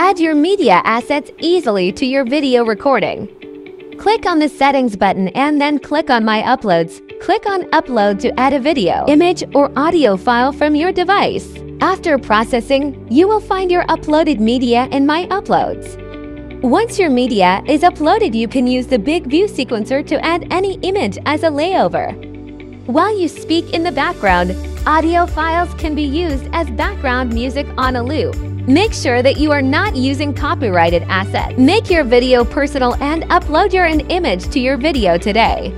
Add your media assets easily to your video recording. Click on the Settings button and then click on My Uploads. Click on Upload to add a video, image, or audio file from your device. After processing, you will find your uploaded media in My Uploads. Once your media is uploaded, you can use the BIGVU Sequencer to add any image as a layover. While you speak in the background, audio files can be used as background music on a loop. Make sure that you are not using copyrighted assets. Make your video personal and upload your image to your video today.